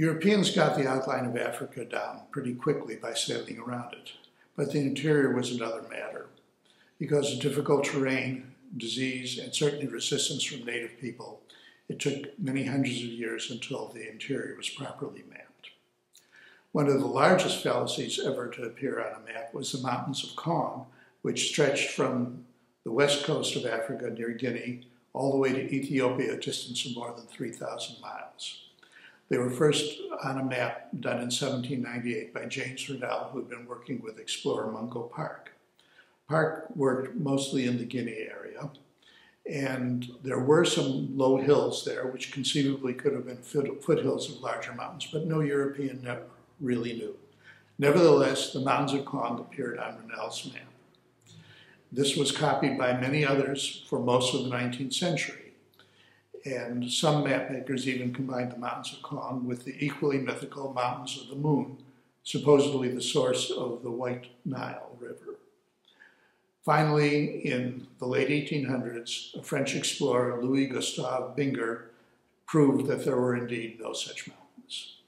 Europeans got the outline of Africa down pretty quickly by sailing around it, but the interior was another matter. Because of difficult terrain, disease, and certainly resistance from native people, it took many hundreds of years until the interior was properly mapped. One of the largest fallacies ever to appear on a map was the mountains of Kong, which stretched from the west coast of Africa near Guinea all the way to Ethiopia, a distance of more than 3,000 miles. They were first on a map done in 1798 by James Rennell, who had been working with explorer Mungo Park. Park worked mostly in the Guinea area, and there were some low hills there, which conceivably could have been foothills of larger mountains, but no European really knew. Nevertheless, the mountains of Kong appeared on Rennell's map. This was copied by many others for most of the 19th century and some mapmakers even combined the mountains of Kong with the equally mythical mountains of the moon, supposedly the source of the White Nile River. Finally, in the late 1800s, a French explorer, Louis Gustave Binger, proved that there were indeed no such mountains.